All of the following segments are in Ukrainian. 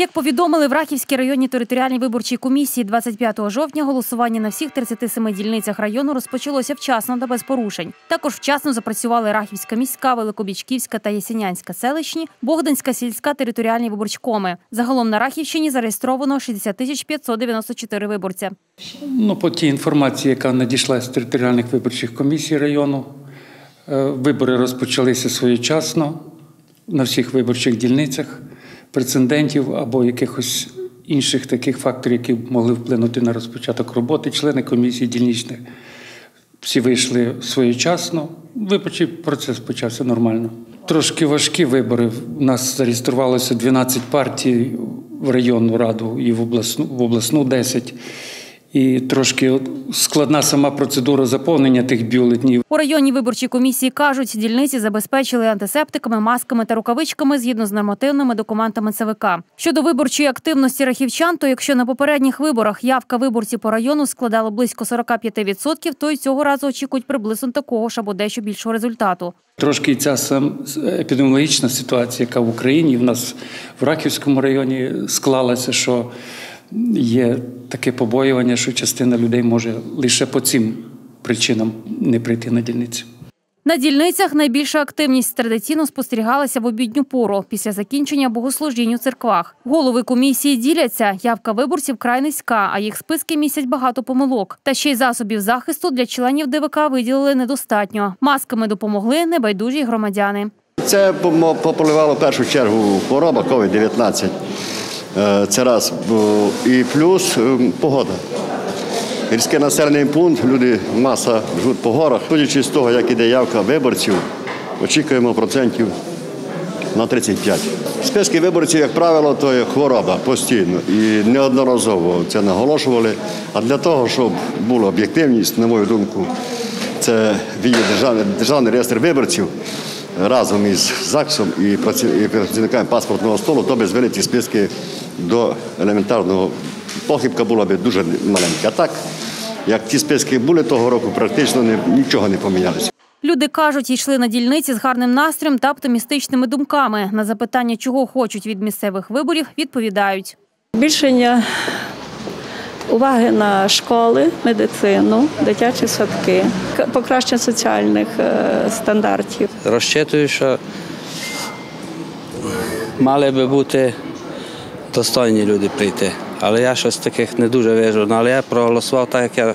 Як повідомили в Рахівській районній територіальній виборчій комісії 25 жовтня, голосування на всіх 37 дільницях району розпочалося вчасно та без порушень. Також вчасно запрацювали Рахівська міська, Великобічківська та Ясінянська селищні, Богданська сільська територіальні виборчкоми. Загалом на Рахівщині зареєстровано 60 тисяч 594 виборця. Ну, по тій інформації, яка надійшла з територіальних виборчих комісій району, е, вибори розпочалися своєчасно на всіх виборчих дільницях. Прецедентів або якихось інших таких факторів, які могли вплинути на розпочаток роботи. Члени комісії дільничних всі вийшли своєчасно. Виборчий процес почався нормально. Трошки важкі вибори. У нас зареєструвалося 12 партій в районну раду і в обласну, в обласну 10. І трошки складна сама процедура заповнення тих бюлетнів. У районній виборчій комісії кажуть, дільниці забезпечили антисептиками, масками та рукавичками згідно з нормативними документами ЦВК. Щодо виборчої активності рахівчан, то якщо на попередніх виборах явка виборців по району складала близько 45%, то й цього разу очікують приблизно такого ж або дещо більшого результату. Трошки ця сам епідеміологічна ситуація, яка в Україні в нас в Раківському районі склалася, що є таке побоювання, що частина людей може лише по цим причинам не прийти на дільницю. На дільницях найбільша активність традиційно спостерігалася в обідню пору після закінчення богослужінь у церквах. Голови комісії діляться. Явка виборців край низька, а їх списки містять багато помилок. Та ще й засобів захисту для членів ДВК виділили недостатньо. Масками допомогли небайдужі громадяни. Це помо- пополивало в першу чергу хвороба COVID-19. Е, Це раз. І плюс е, погода. Гірський населений пункт, люди маса живуть по горах. Судячи з того, як іде явка виборців, очікуємо процентів на 35. Списки виборців, як правило, то є хвороба постійно і неодноразово це наголошували. А для того, щоб була об'єктивність, на мою думку, це відділ державний, державний реєстр виборців разом із ЗАГСом і працівниками паспортного столу, то би звели ті списки до елементарного. Похибка була б дуже маленька. А так, як ті списки були того року, практично не- нічого не помінялося. Люди кажуть, йшли на дільниці з гарним настроєм та оптимістичними думками. На запитання, чого хочуть від місцевих виборів, відповідають. Збільшення уваги на школи, медицину, дитячі садки, покращення соціальних е, стандартів. Розчитую, що мали би бути достойні люди прийти. Але я щось таких не дуже вижу. Ну, Але я проголосував так, як я,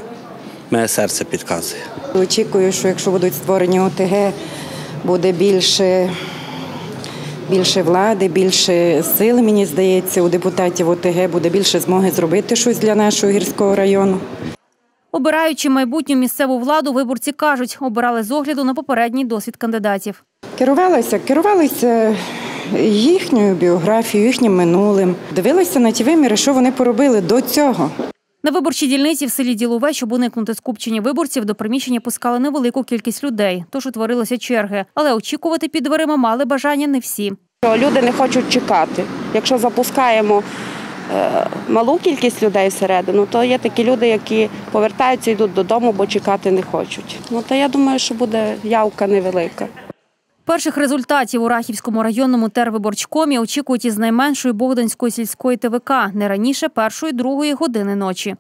моє серце підказує. Очікую, що якщо будуть створені ОТГ, буде більше, більше влади, більше сили, мені здається, у депутатів ОТГ буде більше змоги зробити щось для нашого гірського району. Обираючи майбутню місцеву владу, виборці кажуть, обирали з огляду на попередній досвід кандидатів. Керувалася, керувалася їхньою біографією, їхнім минулим. Дивилася на ті виміри, що вони поробили до цього. На виборчій дільниці в селі Ділове, щоб уникнути скупчення виборців, до приміщення пускали невелику кількість людей, тож утворилися черги. Але очікувати під дверима мали бажання не всі. Люди не хочуть чекати. Якщо запускаємо е, малу кількість людей всередину, то є такі люди, які повертаються, йдуть додому, бо чекати не хочуть. Ну то я думаю, що буде явка невелика. Перших результатів у Рахівському районному тервиборчкомі очікують із найменшої Богданської сільської ТВК не раніше першої другої години ночі.